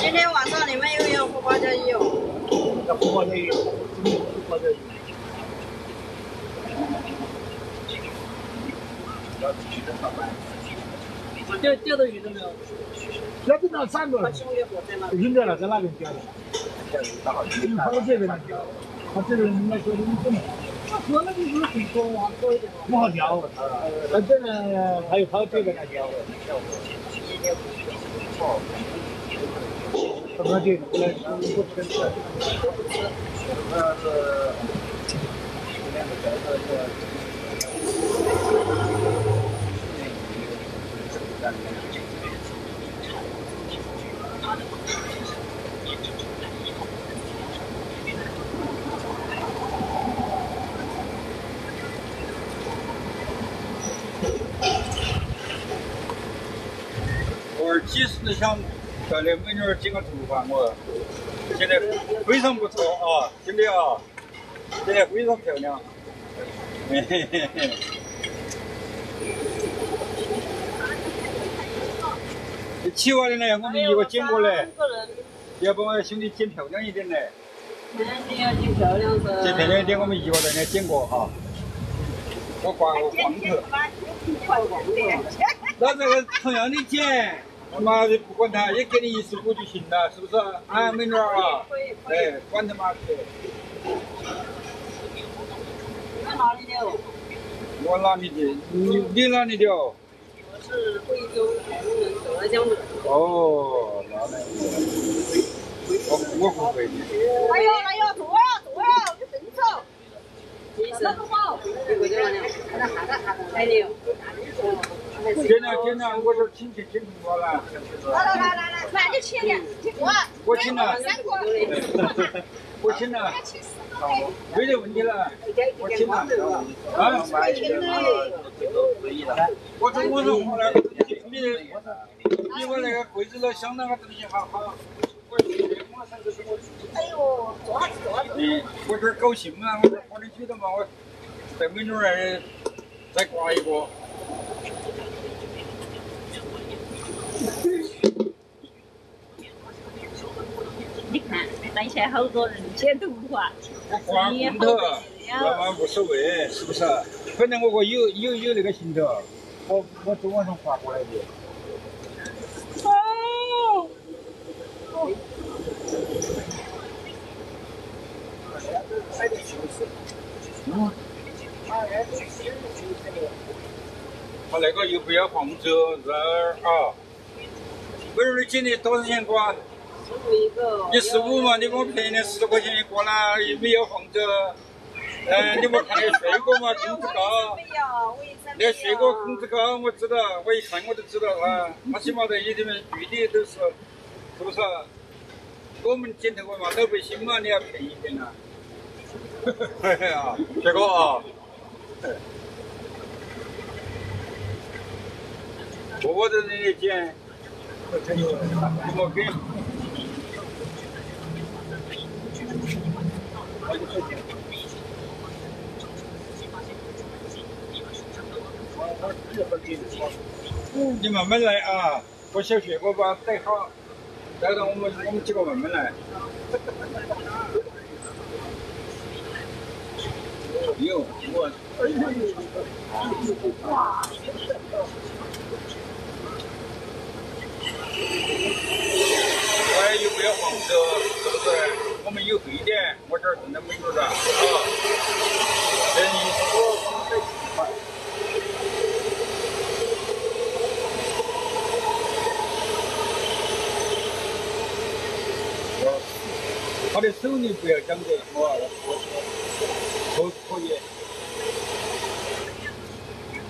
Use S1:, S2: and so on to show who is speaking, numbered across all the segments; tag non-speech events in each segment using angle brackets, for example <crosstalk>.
S1: 今天晚上你们又要喝八加一哦？
S2: 要喝八加一，八
S3: 钓钓到鱼了没有？
S2: 钓到那三个，扔掉了，在那边钓的。你跑到这边来钓，他这边应该说的你怎么？他说那个鱼很多啊，多一点。不好钓，他这呢，他又跑这边来钓。什么这个？不吃，不吃。呃，两个。
S4: 我几时想漂亮美女剪个头发？我现在非常不错啊，真的啊，现在非常漂亮。嘿嘿嘿嘿。七万的呢，我们一个剪过来，要把我兄弟剪漂亮一点嘞。
S1: 剪漂亮噻。
S4: 剪漂亮一点，我们一个在那剪过哈。我挂个光头。那这个同样的剪，他妈的不管他，也给你一十五就行了，是不是？啊，美女啊，哎，管他妈的。
S1: 在哪里的？
S4: 我哪里的？你你哪里的哦？
S1: 是贵州浙江的。
S4: 哦，那来，我我不会的。
S1: 来哟来？来。来来来来来，来你请的，我
S4: 我请了。我请了。没得问题了，我请了。啊，我从网上下来，你你我那个柜子那镶那个东西好好。哎呦，做啥子做啥子？嗯，我这儿高兴嘛，我这儿花点钱的嘛，我在美女那儿再刮一个。
S1: 你看，那现在好多人剪头发，
S4: 刮光头，那嘛无所谓，是不是？反正我个有有有那个行头，我我昨晚上发过来的。哦。他那个又不要放走，这儿啊。美女，你剪的多少钱瓜？一个？你十五嘛，你给我便宜点，十块钱一个啦，又没有放走。哎，你没看那帅哥嘛，工资高。那帅哥工资高，我知道，我一看我就知道啊。他起码在你这边具体都是，是不是？我们剪头发嘛，老百姓嘛，你要便宜点 <laughs> 呐。嘿嘿啊，帅哥啊。我在这里剪，你没给。你慢慢来啊！我小雪，我把带好，带到我们我们几个慢慢来。有我，哇！哎，又不要黄色，是不是？我们有对点，我这儿正在美女上，啊，这意思我我们在一块。他的手艺不要讲究，我我可可以。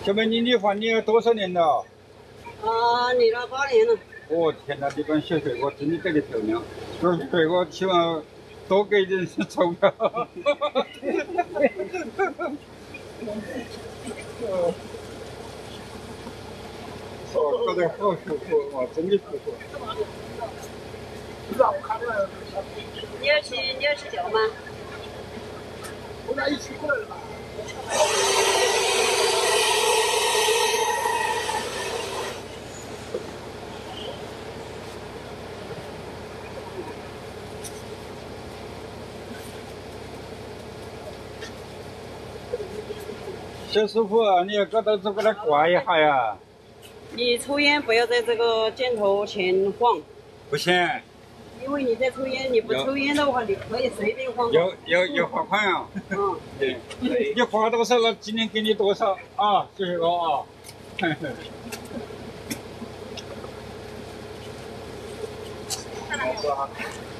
S4: 小美女，你换你多少年了？
S1: 啊，立了八年了。
S4: 哦天哪，这帮小帅哥真的长得漂亮，这帅哥起码。多给点钞票。哦，搞得好舒服，哇，真的舒服。
S1: 你要去，你要去钓吗？
S2: 我俩一起过来了吧？
S4: 小师傅，你要搞到这个来挂一下呀？
S1: 你抽烟不要在这个箭头前晃，
S4: 不行，
S1: 因为你在抽烟，你不抽烟的话，你可以随便花。
S4: 有有有罚款啊！
S1: 嗯，
S4: 对，你花多少那？今天给你多少啊？谢谢哥啊！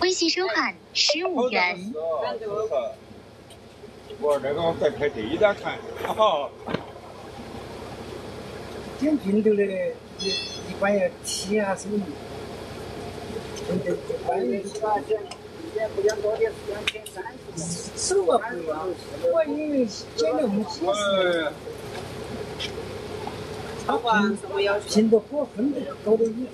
S5: 微信收款十五元。
S4: 我这个我在拍第一单看，哈。
S2: 剪平头的，一一般要提下手嘛。是吧？剪，不讲多点，两千三十手啊不要，我因为剪了没几十。
S1: 超管什么要求？
S2: 平头火分的高的你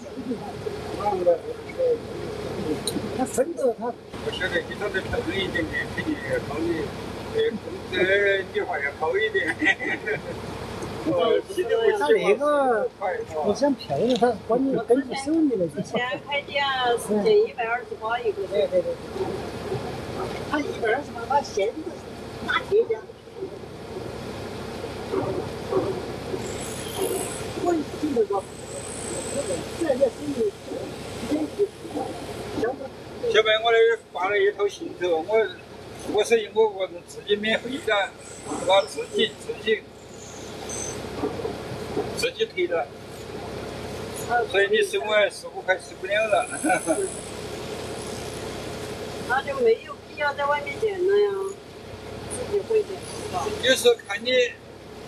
S2: 他分的他。
S4: 我晓得，给他再投一点点，肯定要高的。呃，工资你话要高一点。哦，
S2: 他那个不想骗他，关键根据手艺来
S1: 之前开店是件一百二十八一个。
S2: 对对对。他一百二十八，他现在是大铁匠。我听这个，这这生意，
S4: 小白，我那发了一套行头，我我是我我是自己免费的，我自己自己自己推的，所以你收我十五块吃不了了。<laughs>
S1: 那就没有必要在外面点了呀，自己会剪
S4: 有时候看你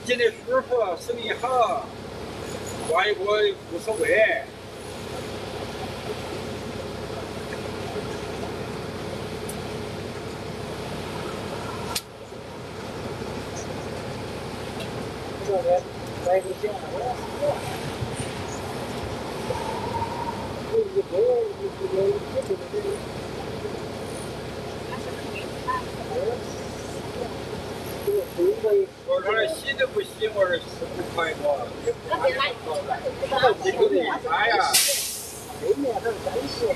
S4: 剪的舒服，手艺好。挂一个无所谓。我这儿洗都不洗，我这十五块多。几口的啥呀？
S2: 对面还是干洗，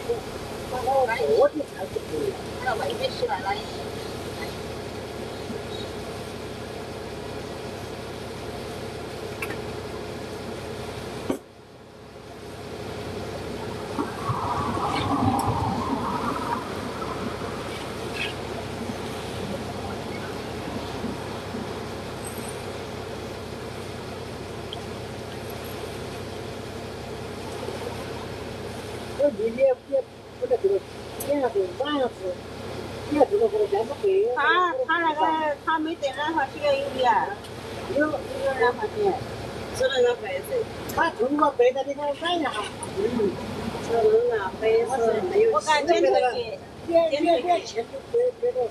S2: 把那个锅底还是可以。
S1: 那外面洗来了。
S2: 你你也不得这个，点下子晚上是，你要这个这个干不会。
S1: 他他那个他没得染发需要有点，有有染发钱，只能染白色。
S2: 他中国白的你看染一下。
S1: 嗯，只能染白色，没有。我感觉那个剪
S2: 剪剪剪钱都给给了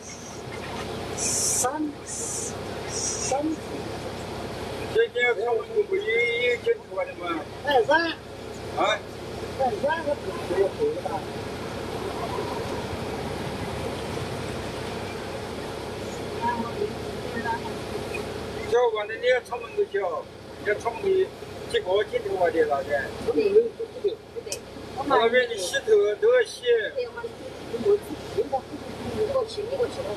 S2: 三三。
S4: 这这他们不也也剪出来的吗？
S2: 哎染。
S4: 啊。
S2: 不会会的。
S4: 小伙伴，你要出门都小，要出门几个剪头发的那个。
S2: 不对不对不对。
S4: 那边你洗头都要洗。
S1: 我去，你过去了。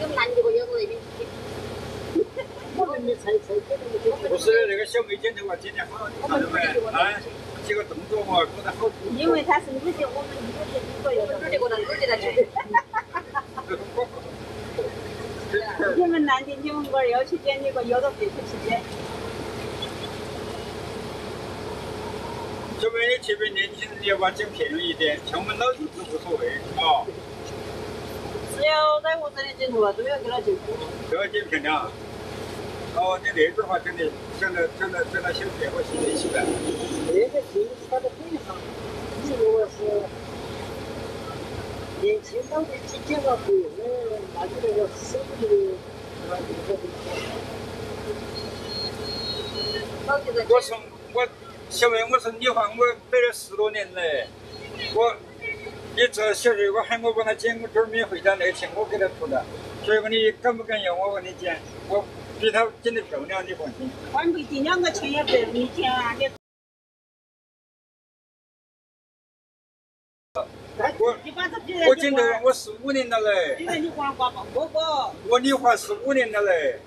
S1: 有男的不？有那边。
S2: 我们的菜菜剪的
S4: 不是那个小妹剪头发剪得好，晓得没？啊，几个动作嘛，做得好。
S1: 因为他是女的，我们女的如果有女的过来，女的来去。你们男的，你们我要去剪，你个要到别处去剪。
S4: 小妹，你这边年轻人要把剪便宜一点，像我们老头子无所谓，啊。
S1: 只要在我这里剪头发，都要给他剪。
S4: 都要剪漂亮。哦，你那句话真的，讲的讲的讲的小别我心里起来。
S2: 那个心他的非常，你如果是年轻老的去剪个不用的，那你那个手艺那就可不好。
S4: 我从我小妹，我说你话我买了十多年嘞，我你这小水果喊我帮他剪，我这儿没回家那钱我给他出的，所以说你敢不敢要我帮你剪？我比他剪得漂亮，你放心。
S1: 换不进两个钱也不让你剪啊！你
S4: 我
S1: 今年
S4: 我十五年了嘞。我理发十五年了嘞。